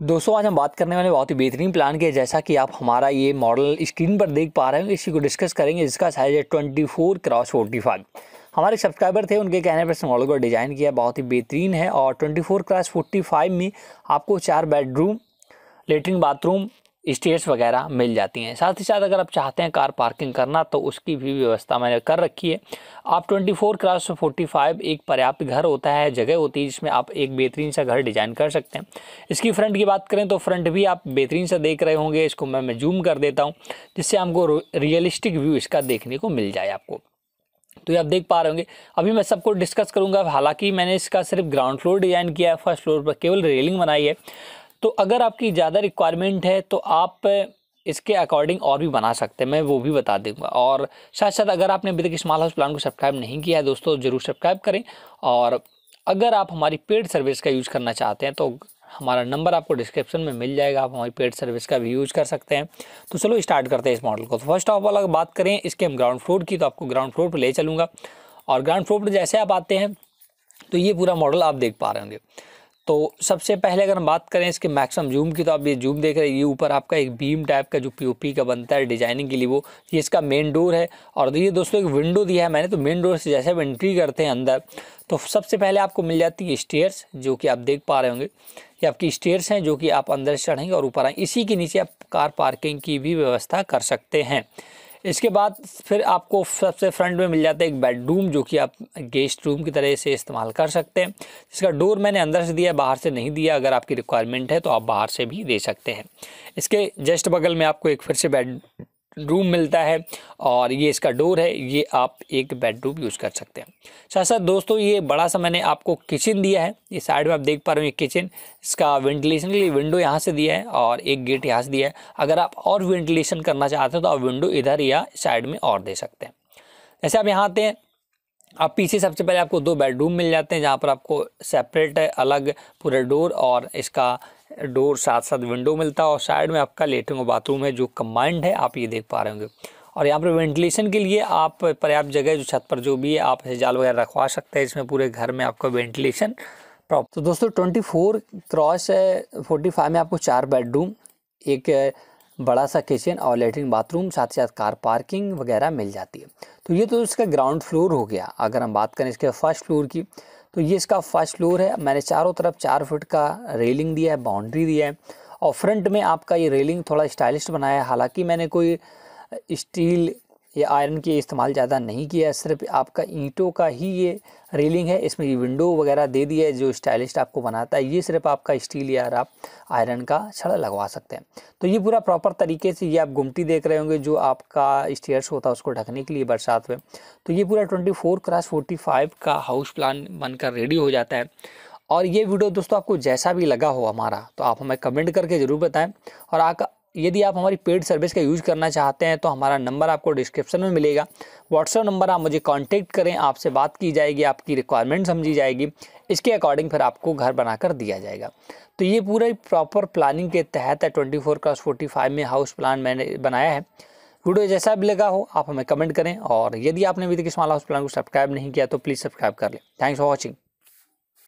दोस्तों, आज हम बात करने वाले बहुत ही बेहतरीन प्लान के जैसा कि आप हमारा ये मॉडल स्क्रीन पर देख पा रहे हैं। इसी को डिस्कस करेंगे, जिसका साइज़ है twenty four cross forty five हमारे सब्सक्राइबर थे, उनके कहने पर इस मॉडल को डिज़ाइन किया बहुत ही बेहतरीन है और twenty four cross forty five में आपको चार बेडरूम लेटरिन बाथरूम स्टेयर्स वगैरह मिल जाती हैं। साथ ही साथ अगर आप चाहते हैं कार पार्किंग करना तो उसकी भी व्यवस्था मैंने कर रखी है। आप 24 फोर क्रॉस फोर्टी फाइव एक पर्याप्त घर होता है, जगह होती है जिसमें आप एक बेहतरीन सा घर डिज़ाइन कर सकते हैं। इसकी फ्रंट की बात करें तो फ्रंट भी आप बेहतरीन सा देख रहे होंगे। इसको मैं मैं जूम कर देता हूँ, जिससे आपको रियलिस्टिक व्यू इसका देखने को मिल जाए आपको। तो ये आप देख पा रहे होंगे। अभी मैं सबको डिस्कस करूँगा। हालाँकि मैंने इसका सिर्फ़ ग्राउंड फ्लोर डिज़ाइन किया है, फ़र्स्ट फ्लोर पर केवल रेलिंग बनाई है। तो अगर आपकी ज़्यादा रिक्वायरमेंट है तो आप इसके अकॉर्डिंग और भी बना सकते हैं, मैं वो भी बता दूँगा। और साथ साथ अगर आपने अभी तक स्मॉल हाउस प्लान को सब्सक्राइब नहीं किया है, दोस्तों, ज़रूर सब्सक्राइब करें। और अगर आप हमारी पेड सर्विस का यूज़ करना चाहते हैं तो हमारा नंबर आपको डिस्क्रिप्शन में मिल जाएगा, आप हमारी पेड सर्विस का भी यूज़ कर सकते हैं। तो चलो स्टार्ट करते हैं इस मॉडल को। तो फ़र्स्ट ऑफ़ ऑल अगर बात करें इसके हम ग्राउंड फ्लोर की तो आपको ग्राउंड फ्लोर पर ले चलूँगा। और ग्राउंड फ्लोर पर जैसे आप आते हैं तो ये पूरा मॉडल आप देख पा रहे होंगे। तो सबसे पहले अगर हम बात करें इसके मैक्सिमम जूम की तो आप ये जूम देख रहे हैं, ये ऊपर आपका एक बीम टाइप का जो पीओपी का बनता है डिज़ाइनिंग के लिए, वो ये इसका मेन डोर है। और ये दोस्तों एक विंडो दिया है मैंने तो मेन डोर से जैसे आप एंट्री करते हैं अंदर तो सबसे पहले आपको मिल जाती है स्टेयर्स जो कि आप देख पा रहे होंगे। ये आपकी स्टेयर्स हैं, जो कि आप अंदर चढ़ेंगे और ऊपर आएँगे। इसी के नीचे आप कार पार्किंग की भी व्यवस्था कर सकते हैं। इसके बाद फिर आपको सबसे फ्रंट में मिल जाता है एक बेडरूम जो कि आप गेस्ट रूम की तरह से इस्तेमाल कर सकते हैं। इसका डोर मैंने अंदर से दिया बाहर से नहीं दिया। अगर आपकी रिक्वायरमेंट है तो आप बाहर से भी दे सकते हैं। इसके जस्ट बगल में आपको एक फिर से बेड रूम मिलता है और ये इसका डोर है, ये आप एक बेडरूम यूज़ कर सकते हैं। साथ साथ दोस्तों, ये बड़ा सा मैंने आपको किचन दिया है। ये साइड में आप देख पा रहे हो ये किचन इसका वेंटिलेशन के लिए विंडो यहाँ से दिया है और एक गेट यहाँ से दिया है। अगर आप और वेंटिलेशन करना चाहते हो तो आप विंडो इधर या साइड में और दे सकते हैं। जैसे आप यहाँ आते हैं आप पीछे सबसे पहले आपको दो बेडरूम मिल जाते हैं, जहाँ पर आपको सेपरेट अलग पूरे डोर और इसका डोर साथ साथ विंडो मिलता है और साइड में आपका लेटरिन और बाथरूम है, जो कम्बाइंड है, आप ये देख पा रहे होंगे। और यहाँ पर वेंटिलेशन के लिए आप पर्याप्त जगह जो छत पर जो भी है, आप जाल वगैरह रखवा सकते हैं इसमें पूरे घर में आपका वेंटिलेशन प्रॉपर तो दोस्तों, twenty four cross forty five में आपको चार बेडरूम, एक बड़ा सा किचन और लेटरिन बाथरूम साथ ही साथ कार पार्किंग वगैरह मिल जाती है। तो ये तो इसका ग्राउंड फ्लोर हो गया। अगर हम बात करें इसके फ़र्स्ट फ्लोर की तो ये इसका फ़र्स्ट फ्लोर है। मैंने चारों तरफ़ चार फुट का रेलिंग दिया है बाउंड्री दिया है। और फ्रंट में आपका ये रेलिंग थोड़ा स्टाइलिश बनाया है। हालाँकि मैंने कोई स्टील या आयरन की इस्तेमाल ज़्यादा नहीं किया है, सिर्फ़ आपका ईंटों का ही ये रेलिंग है, इसमें ये विंडो वगैरह दे दिया है, जो स्टाइलिस्ट आपको बनाता है, ये सिर्फ़ आपका स्टील या आप आयरन का छड़ लगवा सकते हैं। तो ये पूरा प्रॉपर तरीके से ये आप गुमटी देख रहे होंगे, जो आपका स्टेयर्स होता है, उसको ढकने के लिए बरसात में। तो ये पूरा twenty four cross forty five का हाउस प्लान बनकर रेडी हो जाता है। और ये वीडियो दोस्तों, आपको जैसा भी लगा हो हमारा तो आप हमें कमेंट करके ज़रूर बताएँ। और आका यदि आप हमारी पेड सर्विस का यूज़ करना चाहते हैं तो हमारा नंबर आपको डिस्क्रिप्शन में मिलेगा। व्हाट्सएप नंबर आप मुझे कांटेक्ट करें, आपसे बात की जाएगी, आपकी रिक्वायरमेंट समझी जाएगी। इसके अकॉर्डिंग फिर आपको घर बनाकर दिया जाएगा। तो ये पूरा प्रॉपर प्लानिंग के तहत है। Twenty four cross forty five में हाउस प्लान मैंने बनाया है। वीडियो जैसा भी लगा हो, आप हमें कमेंट करें। और यदि आपने अभी तक स्मॉल हाउस प्लान को सब्सक्राइब नहीं किया तो प्लीज़ सब्सक्राइब कर लें। Thanks for watching